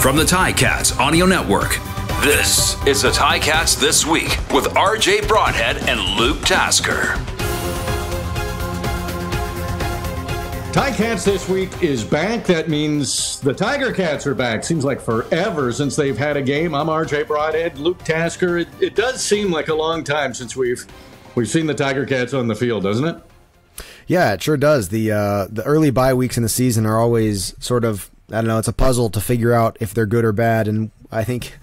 From the Ticats Audio Network, this is the Ticats This Week with RJ Broadhead and Luke Tasker. Ticats this week is back. That means the Tiger Cats are back. Seems like forever since they've had a game. I'm RJ Broadhead, Luke Tasker. It, it does seem like a long time since we've we've seen the Tiger Cats on the field, doesn't it? Yeah, it sure does. The uh, the early bye weeks in the season are always sort of I don't know. It's a puzzle to figure out if they're good or bad, and I think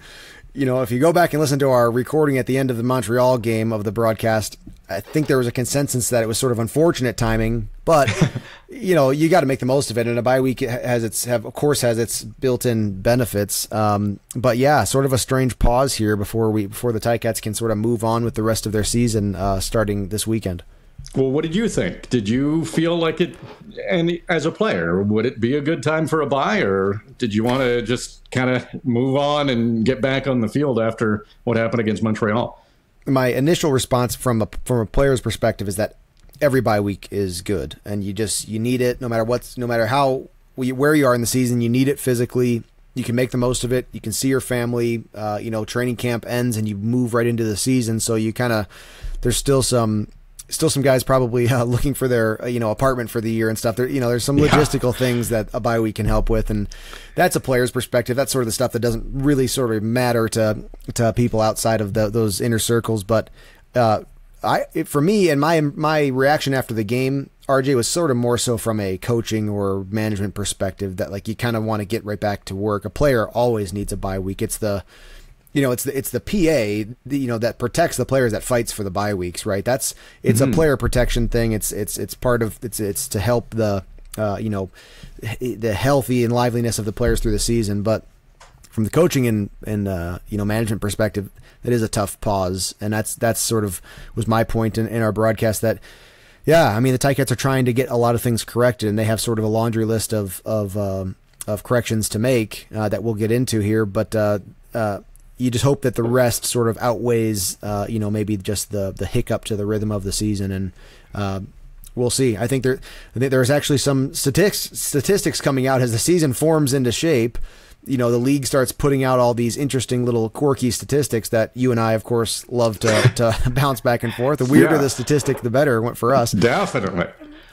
you know if you go back and listen to our recording at the end of the Montreal game of the broadcast, I think there was a consensus that it was sort of unfortunate timing, but you know you got to make the most of it. And a bye week has its have of course has its built-in benefits. Um, but yeah, sort of a strange pause here before we before the Ticats can sort of move on with the rest of their season uh, starting this weekend. Well, what did you think? Did you feel like it, and as a player, would it be a good time for a buy, or did you want to just kind of move on and get back on the field after what happened against Montreal? My initial response from a from a player's perspective is that every bye week is good, and you just you need it no matter what's no matter how where you are in the season, you need it physically. You can make the most of it. You can see your family. Uh, you know, training camp ends and you move right into the season, so you kind of there's still some still some guys probably uh, looking for their uh, you know apartment for the year and stuff. There, you know, there's some logistical yeah. things that a bye week can help with, and that's a player's perspective. That's sort of the stuff that doesn't really sort of matter to to people outside of the, those inner circles. But uh, I, it, for me, and my my reaction after the game, RJ was sort of more so from a coaching or management perspective that like you kind of want to get right back to work. A player always needs a bye week. It's the you know, it's the it's the PA, you know, that protects the players that fights for the bye weeks, right? That's it's mm-hmm. a player protection thing. It's it's it's part of it's it's to help the uh, you know the healthy and liveliness of the players through the season. But from the coaching and and uh, you know management perspective, it is a tough pause, and that's that's sort of was my point in, in our broadcast that. Yeah, I mean the Ticats are trying to get a lot of things corrected, and they have sort of a laundry list of of um, of corrections to make uh, that we'll get into here. But uh, uh, you just hope that the rest sort of outweighs, uh, you know, maybe just the the hiccup to the rhythm of the season, and uh, we'll see. I think there, I think there's actually some statistics statistics coming out as the season forms into shape. You know, the league starts putting out all these interesting little quirky statistics that you and I, of course, love to to bounce back and forth. The weirder yeah. the statistic, the better it went for us. Definitely.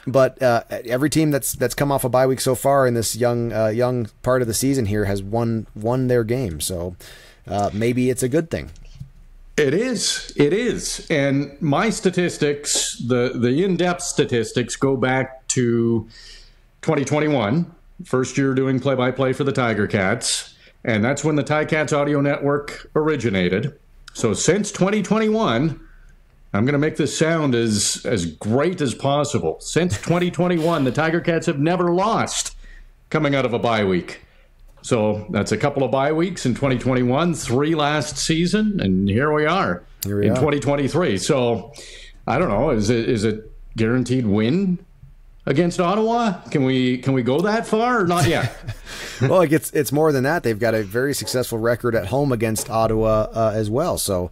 But uh, every team that's that's come off a bye week so far in this young uh, young part of the season here has won won their game. So uh, maybe it's a good thing. It is. It is. And my statistics, the, the in depth statistics, go back to 2021, first year doing play by play for the Tiger Cats. And that's when the Tiger Cats Audio Network originated. So since 2021, I'm going to make this sound as, as great as possible. Since 2021, the Tiger Cats have never lost coming out of a bye week. So that's a couple of bye weeks in 2021, three last season, and here we are here we in are. 2023. So I don't know. Is it is it guaranteed win against Ottawa? Can we can we go that far or not yet? well, it gets it's more than that. They've got a very successful record at home against Ottawa uh, as well. So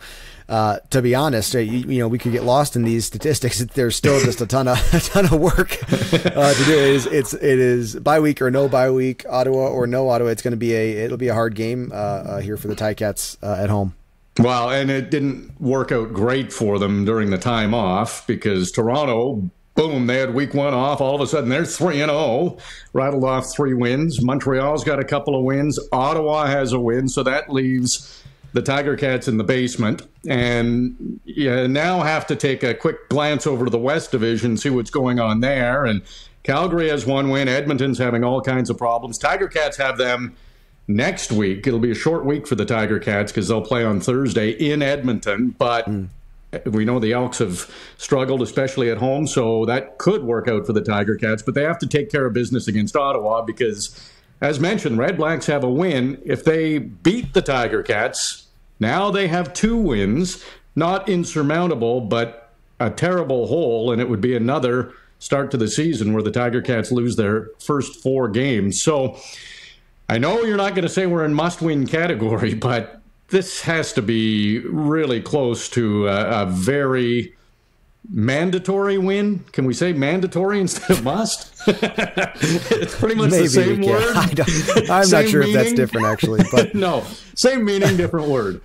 uh, to be honest, uh, you, you, know, we could get lost in these statistics. There's still just a ton of a ton of work uh, to do. It is it's it is bye week or no bye week, Ottawa or no Ottawa. It's going to be a it'll be a hard game uh, uh, here for the Ticats uh, at home. Well, and it didn't work out great for them during the time off because Toronto boom, they had week one off. All of a sudden, they're 3 and 0, rattled off three wins. Montreal's got a couple of wins. Ottawa has a win. So that leaves the Tiger Cats in the basement, and you now have to take a quick glance over to the West Division, see what's going on there. And Calgary has one win. Edmonton's having all kinds of problems. Tiger Cats have them next week. It'll be a short week for the Tiger Cats because they'll play on Thursday in Edmonton, but. Mm. We know the Elks have struggled, especially at home, so that could work out for the Tiger Cats. But they have to take care of business against Ottawa because, as mentioned, Red Blacks have a win. If they beat the Tiger Cats, now they have two wins, not insurmountable, but a terrible hole, and it would be another start to the season where the Tiger Cats lose their first four games. So I know you're not going to say we're in must win category, but this has to be really close to a, a very mandatory win. Can we say mandatory instead of must? it's pretty much Maybe the same word. I am not sure meaning. if that's different actually, but no, same meaning, different word.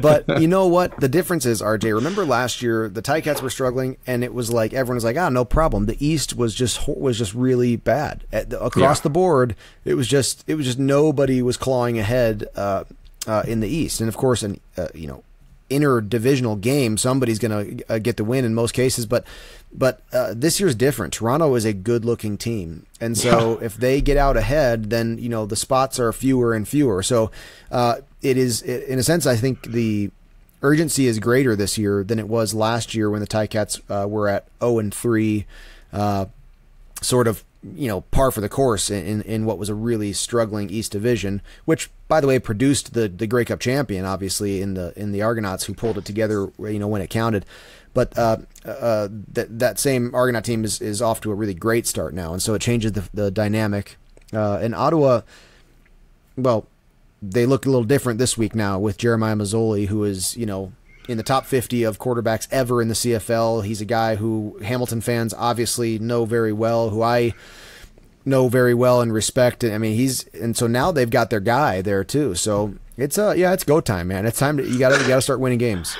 but you know what? The difference is, RJ. Remember last year the Ticats were struggling, and it was like everyone was like, "Ah, no problem." The East was just was just really bad the, across yeah. the board. It was just it was just nobody was clawing ahead uh, uh, in the East, and of course, and uh, you know, interdivisional game, somebody's going to uh, get the win in most cases. But but uh, this year's different. Toronto is a good looking team, and so if they get out ahead, then you know the spots are fewer and fewer. So uh, it is, in a sense, I think the urgency is greater this year than it was last year when the Ticats uh, were at zero and three, uh, sort of you know par for the course in in what was a really struggling East Division, which by the way produced the the Grey Cup champion, obviously in the in the Argonauts who pulled it together, you know when it counted. But uh, uh, that that same Argonaut team is, is off to a really great start now, and so it changes the the dynamic. Uh, and Ottawa, well, they look a little different this week now with Jeremiah Masoli, who is you know in the top 50 of quarterbacks ever in the CFL. He's a guy who Hamilton fans obviously know very well, who I know very well and respect. I mean, he's and so now they've got their guy there too. So it's uh yeah, it's go time, man. It's time to you got to you got to start winning games.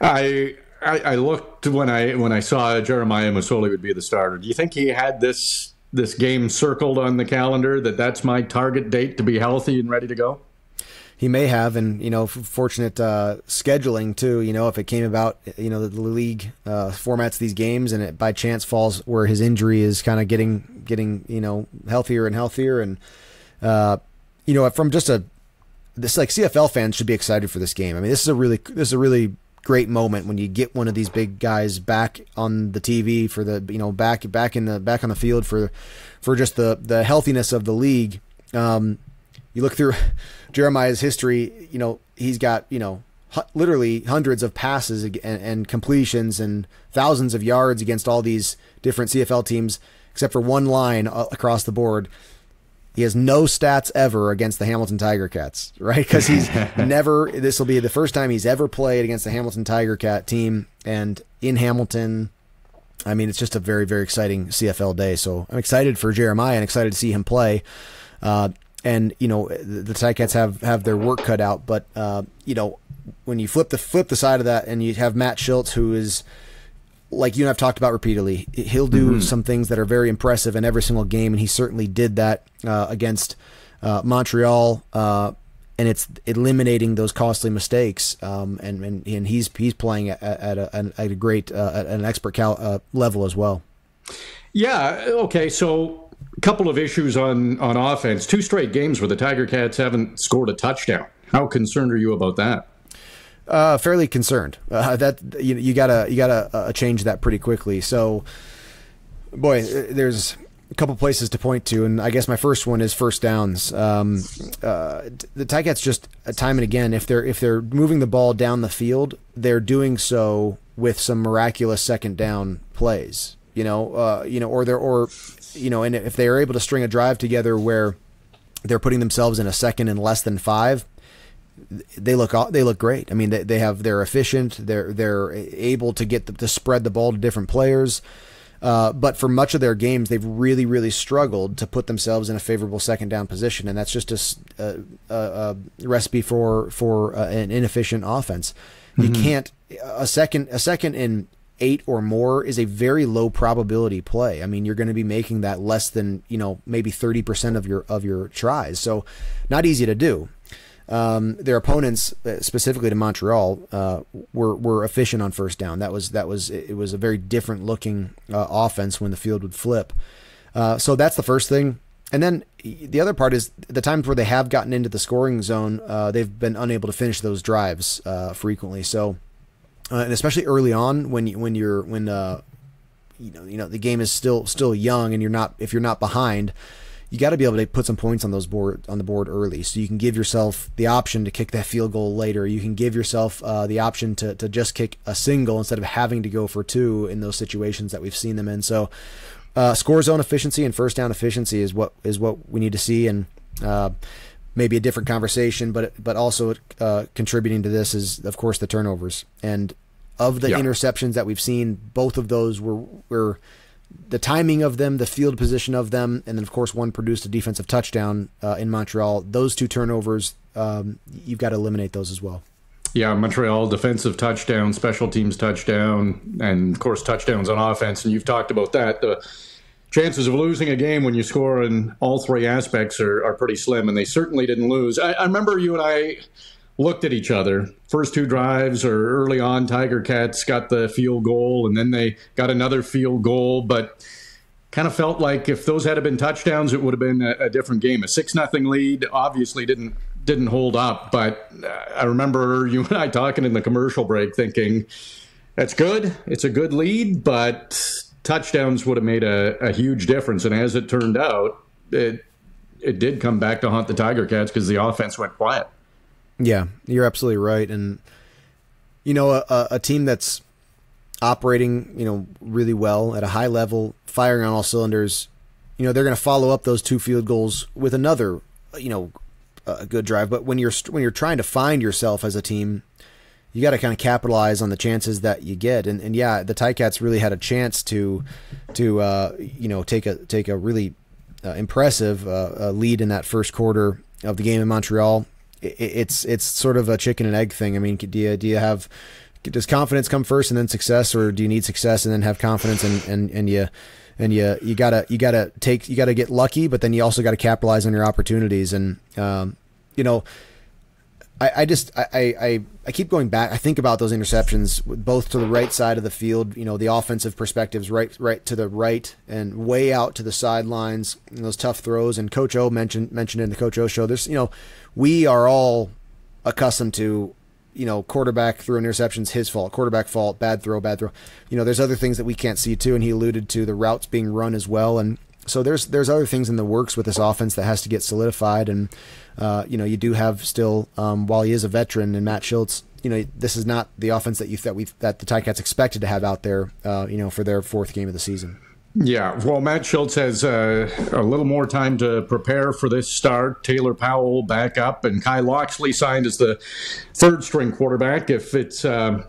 I, I I looked when I when I saw Jeremiah Masoli would be the starter. Do you think he had this this game circled on the calendar that that's my target date to be healthy and ready to go? He may have, and you know, fortunate uh, scheduling too. You know, if it came about, you know, the, league uh, formats these games, and it by chance falls where his injury is kind of getting getting you know healthier and healthier, and uh, you know, from just a this like CFL fans should be excited for this game. I mean, this is a really this is a really great moment when you get one of these big guys back on the TV for the you know back back in the back on the field for for just the the healthiness of the league. Um, you look through Jeremiah's history, you know, he's got, you know, literally hundreds of passes and, and, completions and thousands of yards against all these different CFL teams, except for one line across the board. He has no stats ever against the Hamilton Tiger Cats, right? Because he's never, this will be the first time he's ever played against the Hamilton Tiger Cat team and in Hamilton. I mean, it's just a very, very exciting CFL day. So I'm excited for Jeremiah and excited to see him play. Uh, and you know the Ticats have have their work cut out. But uh, you know when you flip the flip the side of that, and you have Matt Shiltz, who is like you and I've talked about repeatedly, he'll do mm-hmm. some things that are very impressive in every single game, and he certainly did that uh, against uh, Montreal. Uh, and it's eliminating those costly mistakes, um, and, and and he's he's playing at, at, a, at a great uh, at an expert cal- uh, level as well. Yeah. Okay. So couple of issues on on offense. Two straight games where the Tiger Cats haven't scored a touchdown. How concerned are you about that? Uh, fairly concerned. Uh, that you, you gotta you gotta uh, change that pretty quickly. So, boy, there's a couple places to point to, and I guess my first one is first downs. Um, uh, the Ticats just uh, time and again, if they're if they're moving the ball down the field, they're doing so with some miraculous second down plays. You know, uh, you know, or they're or you know, and if they are able to string a drive together where they're putting themselves in a second and less than five, they look they look great. I mean, they, they have they're efficient. They're they're able to get the, to spread the ball to different players. Uh, but for much of their games, they've really, really struggled to put themselves in a favorable second down position, and that's just a, a, a recipe for for uh, an inefficient offense. Mm-hmm. You can't a second a second in eight or more is a very low probability play. I mean, you're going to be making that less than you know maybe thirty percent of your of your tries. So, not easy to do. Um, their opponents, uh, specifically to Montreal, uh, were were efficient on first down. That was that was it was a very different looking uh, offense when the field would flip. Uh, so that's the first thing. And then the other part is the times where they have gotten into the scoring zone, uh, they've been unable to finish those drives uh, frequently. So uh, and especially early on when you, when you're when uh, you know you know the game is still still young and you're not if you're not behind you got to be able to put some points on those board on the board early, so you can give yourself the option to kick that field goal later. You can give yourself uh, the option to to just kick a single instead of having to go for two in those situations that we've seen them in. So, uh, score zone efficiency and first down efficiency is what is what we need to see, and uh, maybe a different conversation, but but also uh, contributing to this is of course the turnovers. And of the Yeah. interceptions that we've seen, both of those were were the timing of them, the field position of them, and then of course one produced a defensive touchdown uh, in Montreal. Those two turnovers, um, you've got to eliminate those as well. Yeah, Montreal defensive touchdown, special teams touchdown, and of course touchdowns on offense. And you've talked about that. The chances of losing a game when you score in all three aspects are, are pretty slim, and they certainly didn't lose. I, I remember you and I looked at each other. First two drives or early on, Tiger Cats got the field goal, and then they got another field goal, but kind of felt like if those had been touchdowns, it would have been a, a different game. A six nothing lead obviously didn't didn't hold up, but uh, I remember you and I talking in the commercial break, thinking that's good. It's a good lead, but touchdowns would have made a, a huge difference. And as it turned out, it it did come back to haunt the Tiger Cats because the offense went quiet. Yeah, you're absolutely right. And you know, a, a- team that's operating, you know, really well at a high level, firing on all cylinders, you know, they're going to follow up those two field goals with another, you know, a good drive. But when you're when you're trying to find yourself as a team, you got to kind of capitalize on the chances that you get. And and yeah, the Ticats really had a chance to to uh, you know take a take a really uh, impressive uh, uh, lead in that first quarter of the game in Montreal. I- I- It's it's sort of a chicken and egg thing. I mean, do you do you have does confidence come first and then success, or do you need success and then have confidence and and and you and you you gotta you gotta take you gotta get lucky, but then you also got to capitalize on your opportunities and um, you know. I, I just I, I I keep going back. I think about those interceptions, both to the right side of the field. You know, the offensive perspectives, right right to the right and way out to the sidelines. Those tough throws. And Coach O mentioned mentioned in the Coach O show. There's you know, we are all accustomed to you know quarterback through interceptions his fault quarterback fault bad throw bad throw you know there's other things that we can't see too and he alluded to the routes being run as well and so there's there's other things in the works with this offense that has to get solidified and uh, you know you do have still um, while he is a veteran and Matt Shiltz you know this is not the offense that you that we that the Ticats expected to have out there uh, you know for their fourth game of the season Yeah, well, Matt Shiltz has uh, a little more time to prepare for this start. Taylor Powell back up, and Kai Locksley signed as the third string quarterback. If it's uh,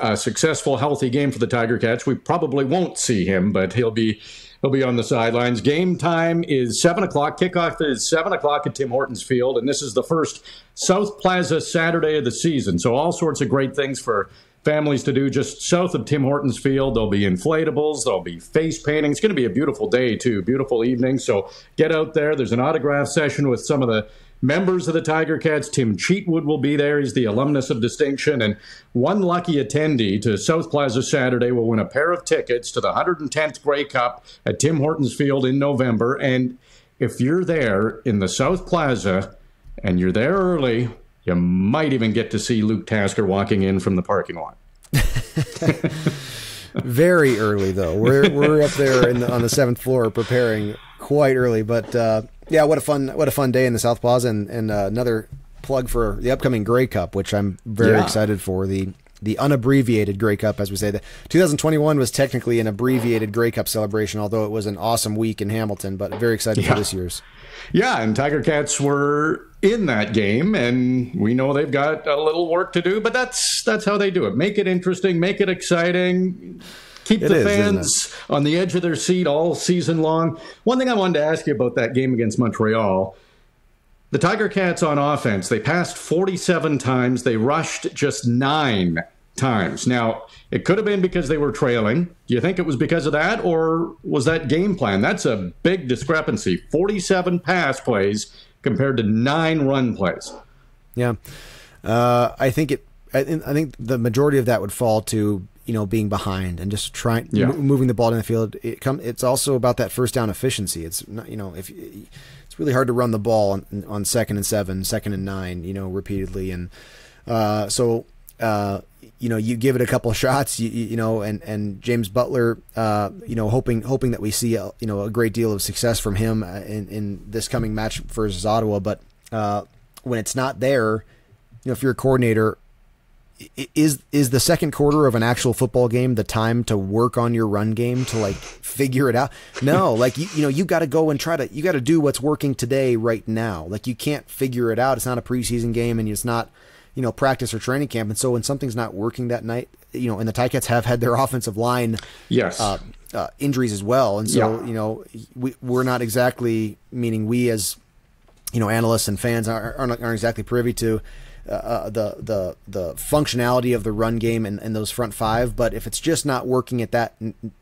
a successful, healthy game for the Tiger Cats, we probably won't see him, but he'll be he'll be on the sidelines. Game time is seven o'clock. Kickoff is seven o'clock at Tim Hortons Field, and this is the first South Plaza Saturday of the season. So all sorts of great things for families to do just south of Tim Hortons Field. There'll be inflatables, there'll be face painting. It's going to be a beautiful day, too. Beautiful evening. So get out there. There's an autograph session with some of the members of the Tiger Cats. Tim Cheatwood will be there. He's the alumnus of distinction. And one lucky attendee to South Plaza Saturday will win a pair of tickets to the 110th Grey Cup at Tim Hortons Field in November. And if you're there in the South Plaza and you're there early, you might even get to see Luke Tasker walking in from the parking lot. very early though. We're we're up there in the, on the seventh floor preparing quite early, but uh, yeah, what a fun what a fun day in the South Plaza, and, and uh, another plug for the upcoming Grey Cup, which I'm very Yeah. excited for the. The unabbreviated Grey Cup, as we say, the 2021 was technically an abbreviated Grey Cup celebration, although it was an awesome week in Hamilton. But very excited Yeah. for this year's. Yeah, and Tiger Cats were in that game, and we know they've got a little work to do, but that's that's how they do it. Make it interesting, make it exciting, keep It the is, fans on the edge of their seat all season long. One thing I wanted to ask you about that game against Montreal. The Tiger Cats on offense, they passed 47 times. They rushed just nine times. Now, it could have been because they were trailing. Do you think it was because of that, or was that game plan? That's a big discrepancy. 47 pass plays compared to nine run plays. Yeah, uh, I think it. I, I think the majority of that would fall to you know being behind and just trying Yeah. mo- moving the ball in the field. It come. It's also about that first down efficiency. It's not you know if it's really hard to run the ball on, on second and seven, second and nine, you know, repeatedly, and uh, so. Uh, you know, you give it a couple shots, you, you know, and, and James Butler, uh, you know, hoping hoping that we see a, you know a great deal of success from him uh, in, in this coming match versus Ottawa. But uh, when it's not there, you know, if you're a coordinator, is is the second quarter of an actual football game the time to work on your run game to like figure it out? No, like you you know you got to go and try to you got to do what's working today right now. Like you can't figure it out. It's not a preseason game, and it's not you know, practice or training camp. And so when something's not working that night, you know, and the Ticats have had their offensive line, yes, uh, uh, injuries as well. And so, yeah. you know, we, we're not exactly, meaning we as, you know, analysts and fans aren't, aren't exactly privy to uh, uh, the the the functionality of the run game and, and, those front five. But if it's just not working at that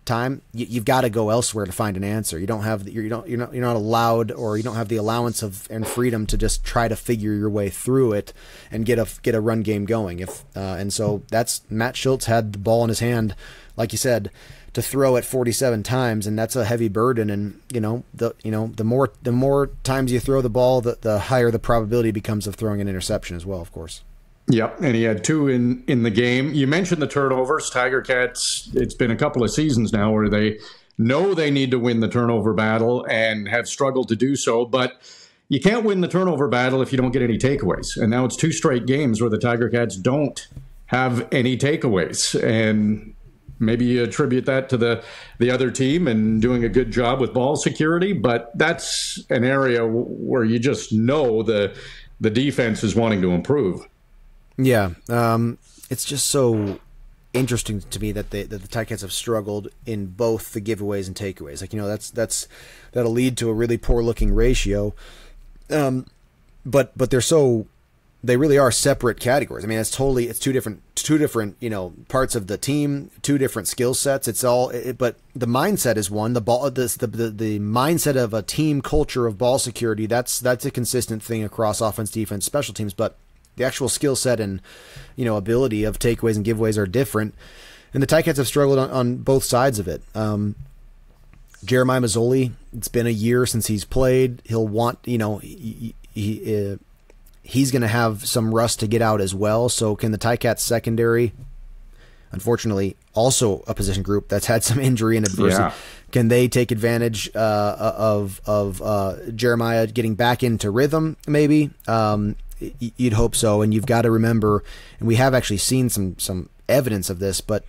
time, you, have got to go elsewhere to find an answer. You don't have you don't you're not you're not allowed or you don't have the allowance of and freedom to just try to figure your way through it and get a get a run game going. If uh, and so that's Matt Shiltz had the ball in his hand, like you said to throw it 47 times and that's a heavy burden and you know the you know the more the more times you throw the ball the, the higher the probability becomes of throwing an interception as well of course Yep, and he had two in in the game. You mentioned the turnovers. Tiger Cats. It's been a couple of seasons now where they know they need to win the turnover battle and have struggled to do so, but you can't win the turnover battle if you don't get any takeaways. And now it's two straight games where the Tiger Cats don't have any takeaways. And maybe you attribute that to the the other team and doing a good job with ball security but that's an area where you just know the the defense is wanting to improve. Yeah um, it's just so interesting to me that, they, that the Ticats have struggled in both the giveaways and takeaways. Like you know that's that's that'll lead to a really poor looking ratio. Um, but but they're so they really are separate categories. I mean, it's totally it's two different two different you know parts of the team, two different skill sets. It's all, it, but the mindset is one. The ball, the, the the mindset of a team culture of ball security. That's that's a consistent thing across offense, defense, special teams. But the actual skill set and you know ability of takeaways and giveaways are different. And the Ticats have struggled on, on both sides of it. Um, Jeremiah Masoli, it's been a year since he's played. He'll want, you know, he, he, uh, he's going to have some rust to get out as well. So can the Ticats secondary, unfortunately, also a position group that's had some injury and adversity, yeah. can they take advantage uh, of of uh, Jeremiah getting back into rhythm? Maybe um, you'd hope so. And you've got to remember, and we have actually seen some some evidence of this, but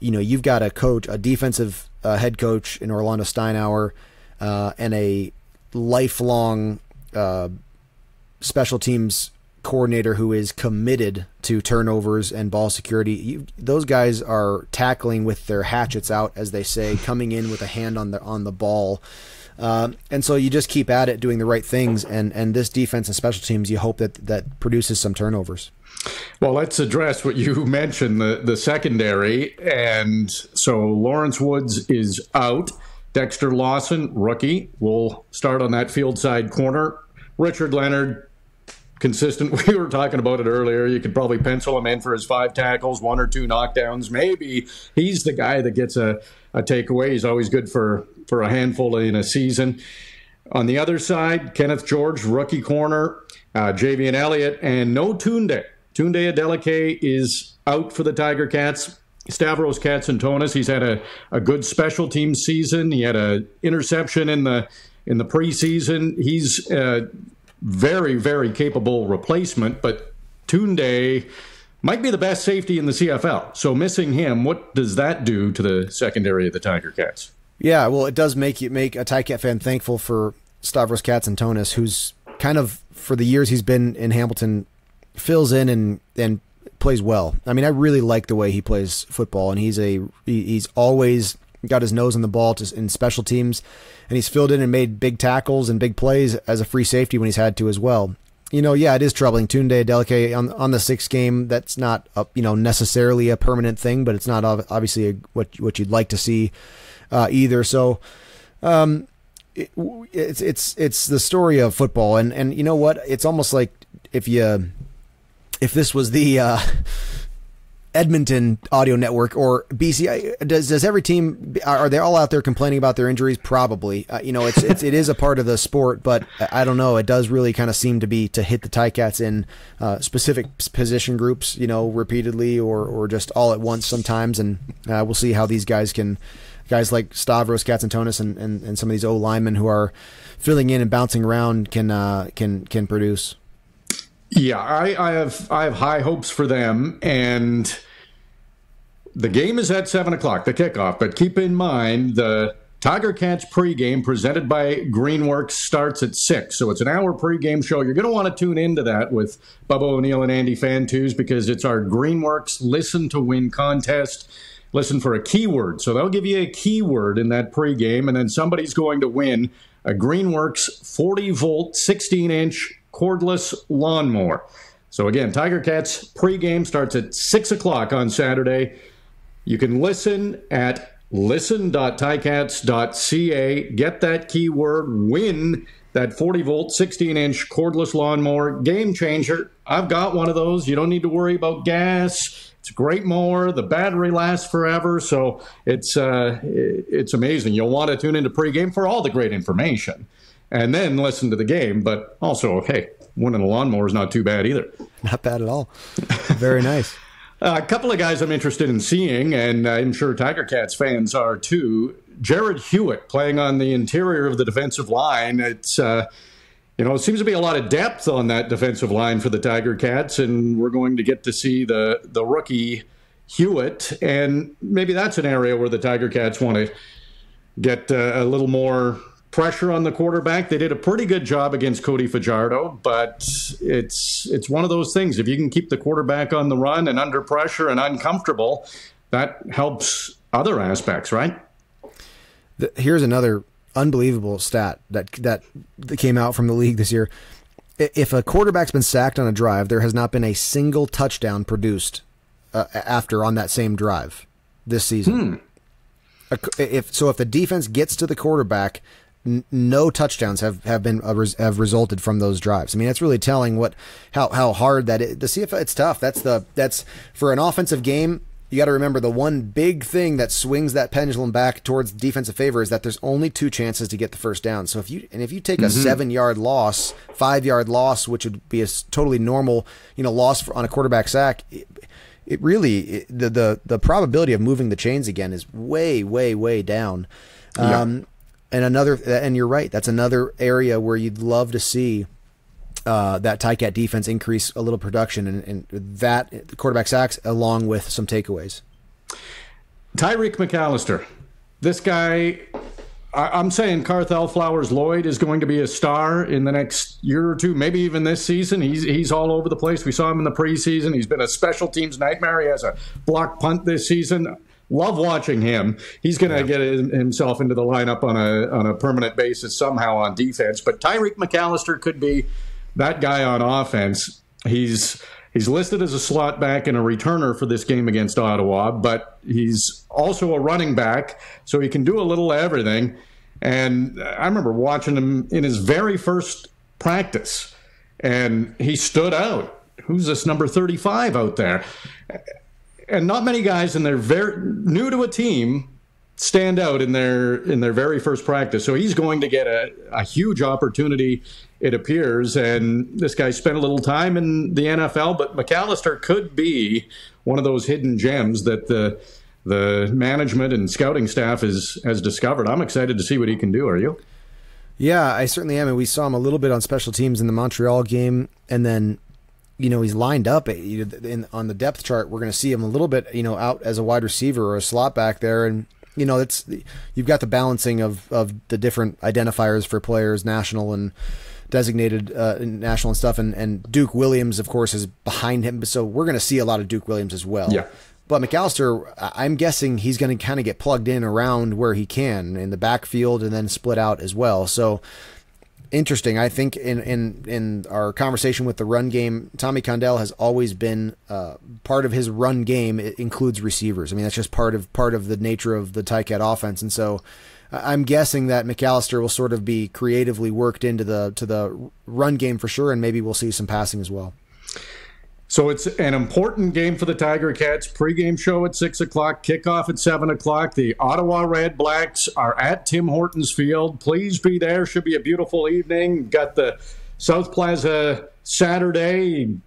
you know you've got a coach, a defensive uh, head coach in Orlando Steinauer, uh, and a lifelong uh, special teams coordinator who is committed to turnovers and ball security. You, those guys are tackling with their hatchets out, as they say, coming in with a hand on the on the ball. Um, and so you just keep at it, doing the right things, and and this defense and special teams, you hope that that produces some turnovers. Well, let's address what you mentioned the the secondary, and so Lawrence Woods is out. Dexter Lawson, rookie, will start on that field side corner. Richard Leonard, consistent. We were talking about it earlier. You could probably pencil him in for his five tackles, one or two knockdowns. Maybe he's the guy that gets a, a takeaway. He's always good for, for a handful in a season. On the other side, Kenneth George, rookie corner, uh, Javien Elliott, and no Tunde. Tunde Adeleke is out for the Tiger Cats. Stavros Katsantonis, he's had a, a good special team season. He had an interception in the in the preseason. He's uh, very, very capable replacement, but Tunde might be the best safety in the CFL. So missing him, what does that do to the secondary of the Tiger Cats? Yeah, well, it does make you make a Tiger Cat fan thankful for Stavros Katsantonis, who's kind of for the years he's been in Hamilton, fills in and and plays well. I mean, I really like the way he plays football, and he's a he's always got his nose on the ball to, in special teams, and he's filled in and made big tackles and big plays as a free safety when he's had to as well. You know, yeah, it is troubling. Tunde Adeleke on on the sixth game. That's not a, you know necessarily a permanent thing, but it's not obviously a, what what you'd like to see uh, either. So. Um, it, it's it's it's the story of football, and and you know what? It's almost like if you if this was the uh, Edmonton audio network or BC does does every team are they all out there complaining about their injuries? Probably. Uh, you know it's, it's it is a part of the sport but I don't know. It does really kind of seem to be to hit the Ticats in uh, specific position groups you know repeatedly or or just all at once sometimes. And uh, we'll see how these guys can guys like Stavros Katsantonis and, and, and some of these O linemen who are filling in and bouncing around can uh, can can produce. Yeah, I, I have I have high hopes for them, and the game is at seven o'clock, the kickoff. But keep in mind the Tiger Cats pregame presented by Greenworks starts at 6. So it's an hour pregame show. You're going to want to tune into that with Bubba O'Neill and Andy Fantuz because it's our Greenworks Listen to Win contest. Listen for a keyword. So they'll give you a keyword in that pregame, and then somebody's going to win a Greenworks 40 volt, 16 inch cordless lawnmower. So again, Tiger Cats pregame starts at 6 o'clock on Saturday. You can listen at listen.ticats.ca. Get that keyword, win that 40 volt, 16 inch cordless lawnmower, game changer. I've got one of those. You don't need to worry about gas. It's a great mower. The battery lasts forever, so it's uh, it's amazing. You'll want to tune into pregame for all the great information, and then listen to the game. But also, hey, winning a lawnmower is not too bad either. Not bad at all. Very nice. Uh, a couple of guys I'm interested in seeing, and I'm sure Tiger Cats fans are too. Jared Hewitt playing on the interior of the defensive line. It's uh, you know, it seems to be a lot of depth on that defensive line for the Tiger Cats, and we're going to get to see the the rookie Hewitt, and maybe that's an area where the Tiger Cats want to get uh, a little more pressure on the quarterback. They did a pretty good job against Cody Fajardo, but it's it's one of those things. If you can keep the quarterback on the run and under pressure and uncomfortable, that helps other aspects, right? The, here's another unbelievable stat that that came out from the league this year. If a quarterback's been sacked on a drive, there has not been a single touchdown produced uh, after on that same drive this season. Hmm. If so, if the defense gets to the quarterback no touchdowns have have been uh, have resulted from those drives. I mean, that's really telling what how how hard that is. the CFL. It's tough. That's the that's for an offensive game. You got to remember the one big thing that swings that pendulum back towards defensive favor is that there's only two chances to get the first down. So if you and if you take a mm-hmm. seven yard loss, five yard loss, which would be a totally normal you know loss for, on a quarterback sack. It, it really it, the the the probability of moving the chains again is way way way down. Um, and another, and you're right. That's another area where you'd love to see uh, that Ticat defense increase a little production, and, and that quarterback sacks along with some takeaways. Tyreek McAllister, this guy. I, am saying Carthell Flowers Lloyd is going to be a star in the next year or two, maybe even this season. He's he's all over the place. We saw him in the preseason. He's been a special teams nightmare. He has a block punt this season love watching him. He's going to yeah. get himself into the lineup on a on a permanent basis somehow on defense. But Tyreek McAllister could be that guy on offense. He's he's listed as a slot back and a returner for this game against Ottawa, but he's also a running back, so he can do a little everything. And I remember watching him in his very first practice, and he stood out. Who's this number 35 out there? And not many guys in their very new to a team stand out in their in their very first practice. So he's going to get a, a huge opportunity, it appears. And this guy spent a little time in the NFL, but McAllister could be one of those hidden gems that the the management and scouting staff is has discovered. I'm excited to see what he can do. Are you? Yeah, I certainly am. And we saw him a little bit on special teams in the Montreal game, and then you know he's lined up in, on the depth chart. We're going to see him a little bit, you know, out as a wide receiver or a slot back there, and you know it's you've got the balancing of of the different identifiers for players, national and designated uh, national and stuff, and and Duke Williams, of course, is behind him. So we're going to see a lot of Duke Williams as well. Yeah. But McAllister, I'm guessing he's going to kind of get plugged in around where he can in the backfield and then split out as well. So interesting. I think in, in in our conversation with the run game, Tommy Condell has always been uh, part of his run game. It includes receivers. I mean, that's just part of part of the nature of the Ticat offense. And so, I'm guessing that McAllister will sort of be creatively worked into the to the run game for sure, and maybe we'll see some passing as well. So it's an important game for the Tiger Cats. Pre-game show at six o'clock, kickoff at seven o'clock. The Ottawa Red Blacks are at Tim Hortons Field. Please be there. Should be a beautiful evening. Got the South Plaza Saturday,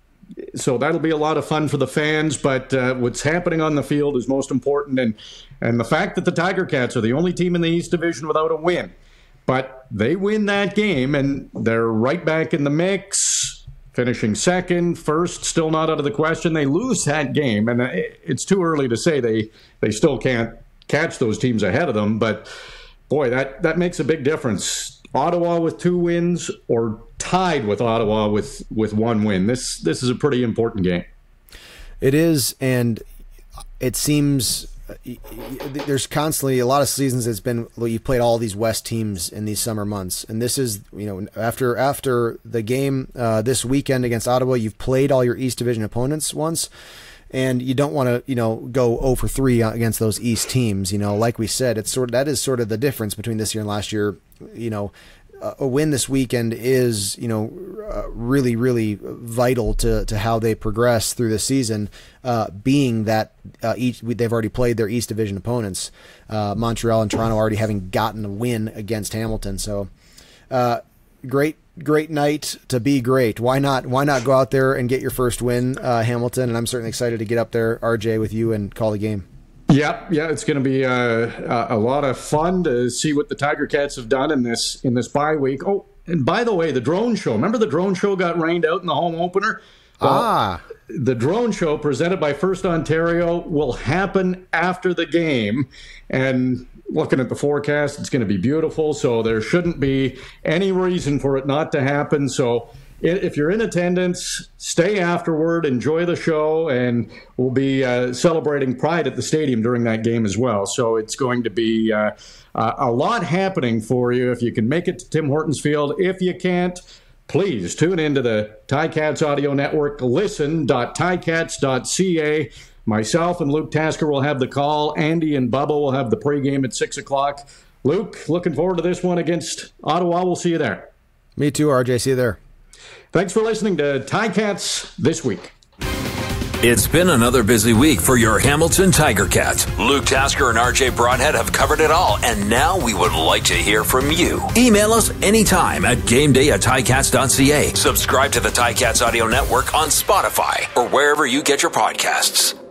so that'll be a lot of fun for the fans. But uh, what's happening on the field is most important, and and the fact that the Tiger Cats are the only team in the East Division without a win, but they win that game and they're right back in the mix finishing second, first, still not out of the question. They lose that game, and it's too early to say they they still can't catch those teams ahead of them. But boy, that, that makes a big difference. Ottawa with two wins or tied with Ottawa with, with one win. This this is a pretty important game. It is, and it seems there's constantly a lot of seasons it's been well, you've played all these west teams in these summer months. And this is you know after after the game uh, this weekend against ottawa you've played all your east division opponents once. And you don't want to you know go 0 for 3 against those east teams you know. Like we said it's sort of that is sort of the difference between this year and last year you know a win this weekend is, you know, uh, really, really vital to, to how they progress through the season. Uh, being that uh, each they've already played their East Division opponents, uh, Montreal and Toronto already having gotten a win against Hamilton. So, uh, great, great night to be great. Why not? Why not go out there and get your first win, uh, Hamilton? And I'm certainly excited to get up there, RJ, with you and call the game. Yep, yeah, it's going to be uh, a lot of fun to see what the Tiger Cats have done in this in this bye week. Oh, and by the way, the drone show. Remember the drone show got rained out in the home opener? Well, ah. The drone show presented by First Ontario will happen after the game. And looking at the forecast, it's going to be beautiful. So there shouldn't be any reason for it not to happen. So if you're in attendance, stay afterward, enjoy the show, and we'll be uh, celebrating Pride at the stadium during that game as well. So it's going to be uh, uh, a lot happening for you if you can make it to Tim Hortons Field. If you can't, please tune into the Ticats audio network, listen.ticats.ca. Myself and Luke Tasker will have the call. Andy and Bubba will have the pregame at 6 o'clock. Luke, looking forward to this one against Ottawa. We'll see you there. Me too, RJ. See you there. Thanks for listening to Ticats This Week. It's been another busy week for your Hamilton Tiger Cats. Luke Tasker and RJ Broadhead have covered it all, and now we would like to hear from you. Email us anytime at gameday at ticats.ca. Subscribe to the Ticats Audio Network on Spotify or wherever you get your podcasts.